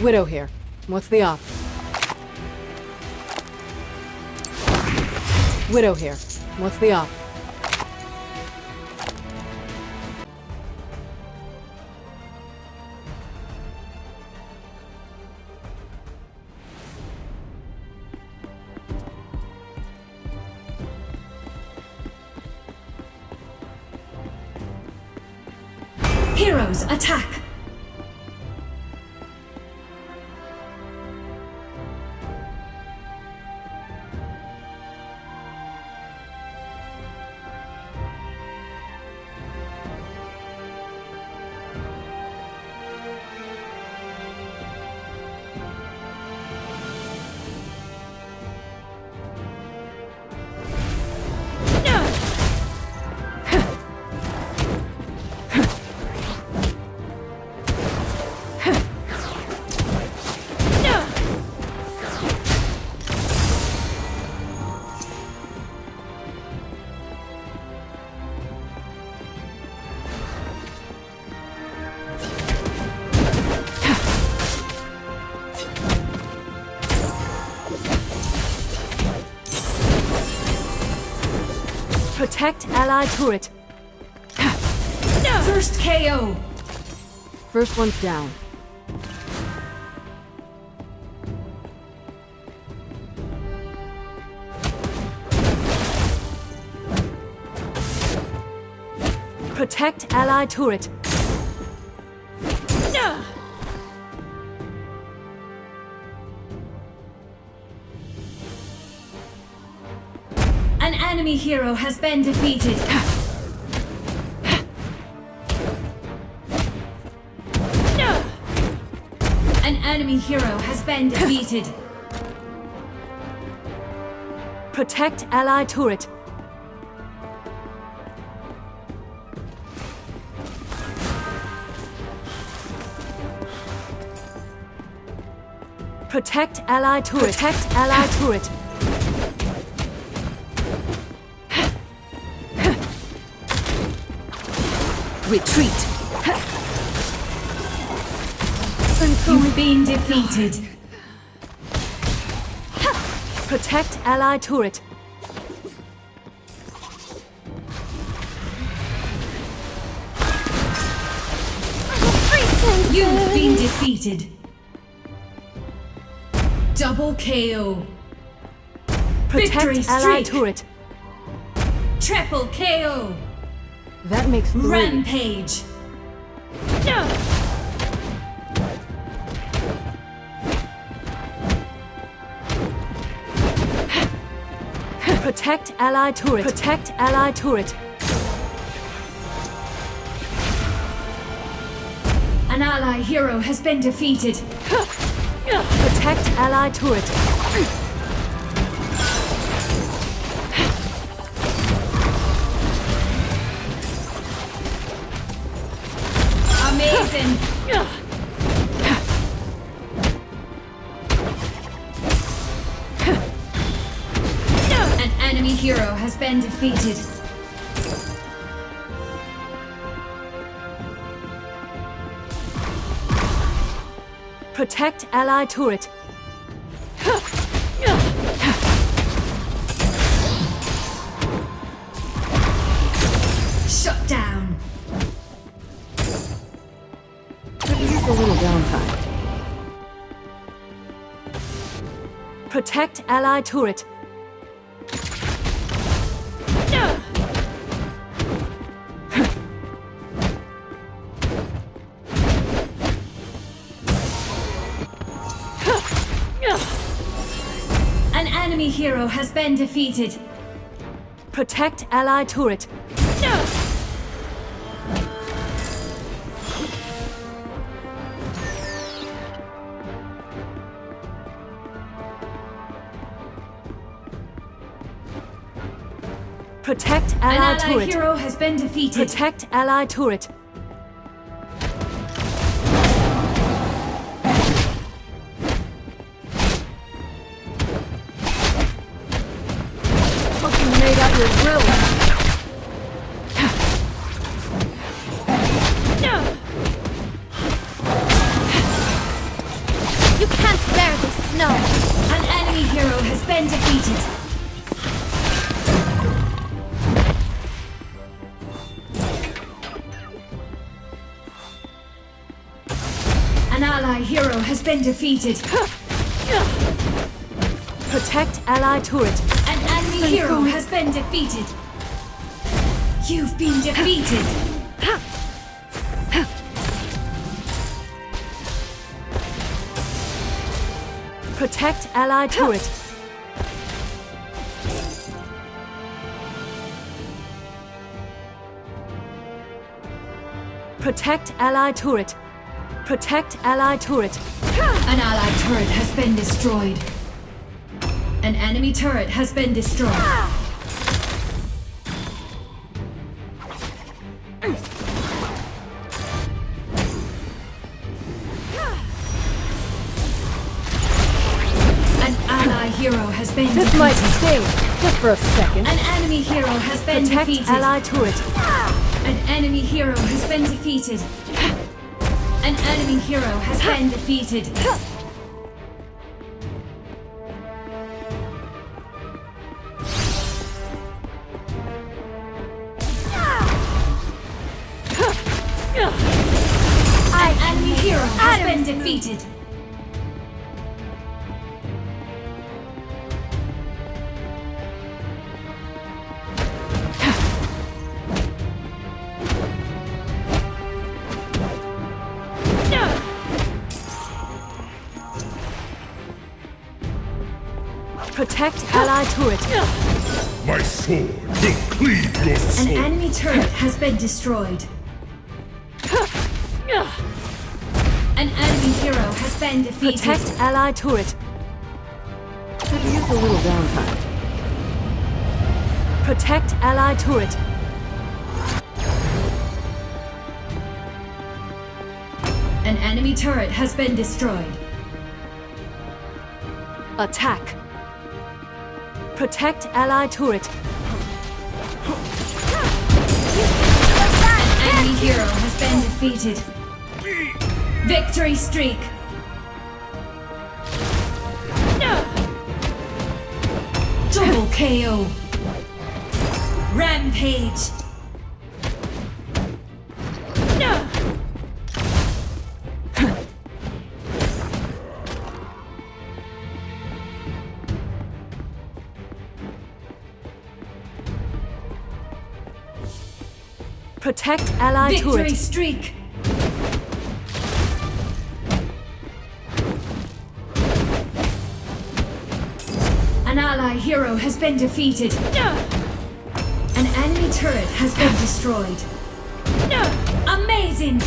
Widow here. What's the op? Widow here. What's the op? Heroes, attack! Protect allied turret. First KO! First one's down. Protect allied turret. Enemy hero has been defeated. An enemy hero has been defeated. Protect ally turret. Protect ally turret. Protect allied turret. Retreat. You've been defeated. Protect allied turret. You've been defeated. Double KO. Victory Protect allied streak. turret. Triple KO. That makes three. Rampage. No! Protect allied turret. Protect allied turret. An ally hero has been defeated. Protect allied turret. An enemy hero has been defeated. Protect ally turret. Protect ally turret. An enemy hero has been defeated. Protect ally turret. Protect An ally turret. hero has been defeated. Protect allied turret. You made out your grill. Ally hero has been defeated. Protect ally turret. An enemy hero has been defeated. You've been defeated. Protect ally turret. Protect ally turret. Protect ally turret. An allied turret has been destroyed. An enemy turret has been destroyed. An ally hero has been This defeated. might sting, just for a second. An enemy hero has been Protect defeated. ally turret. An enemy hero has been defeated. An enemy hero has been defeated. Protect ally turret. My sword will cleave your soul. An enemy turret has been destroyed. An enemy hero has been defeated. Protect ally turret. Could use a little downtime. Protect ally turret. An enemy turret has been destroyed. Attack. Protect ally turret. Enemy hero has been defeated. Victory streak. Double KO. Rampage. Protect ally Victory turret. streak. An ally hero has been defeated. An enemy turret has been destroyed. Amazing!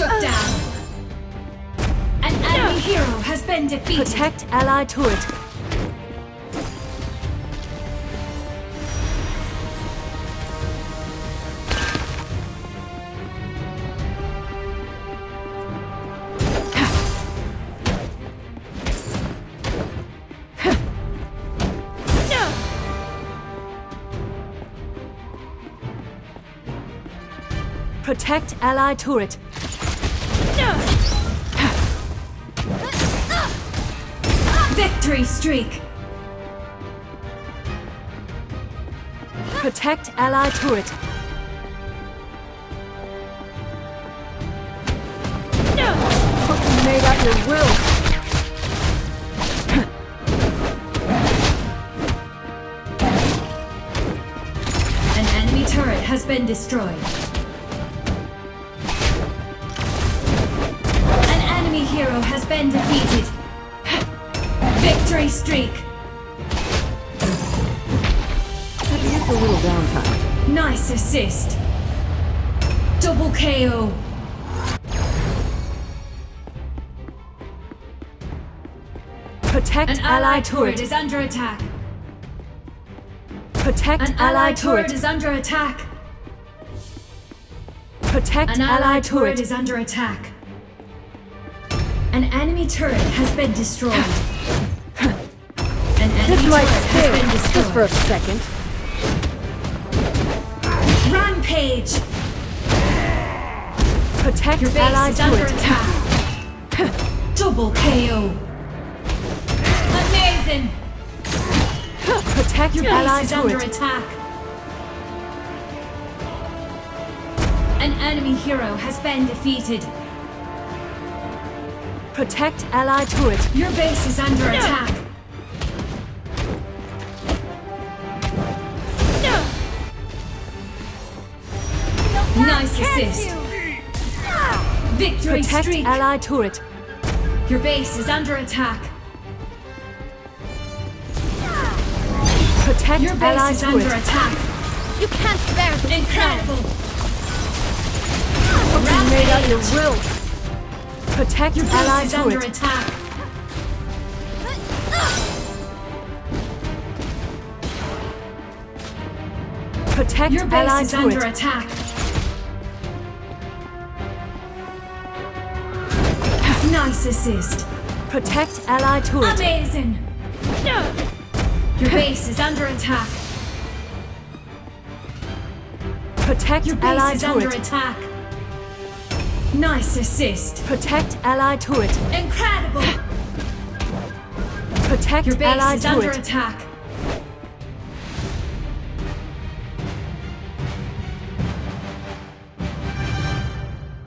Shut uh. down! An enemy hero has been defeated. Protect ally turret. Protect ally turret. Victory streak! Protect ally turret. You made out your will. An enemy turret has been destroyed. An enemy hero has been defeated. Victory streak! Could use a little downtime. Nice assist. Double KO. Protect An ally allied turret turret. is under attack. Protect An ally allied turret turret. is under attack. Protect An allied turret turret. is under attack. An enemy turret has been destroyed. An enemy This might turret has been sting, just for a second. Rampage! Protect Your base ally is under turret. attack. Double KO. Amazing! Protect Your ally base is under turret. attack. An enemy hero has been defeated. Protect ally turret. Your base is under attack. Nice assist. Victory Protect streak. ally turret. Your base is under attack. Protect Your ally base is under attack. You can't bear the Incredible. You made out your will. Protect Your ally base is under attack. Protect Your ally base is under attack. Nice assist. Protect allied turret. Amazing. Your base is under attack. Protect Your base is under turret. attack. Nice assist. Protect allied turret. Incredible. Protect Your base is under attack.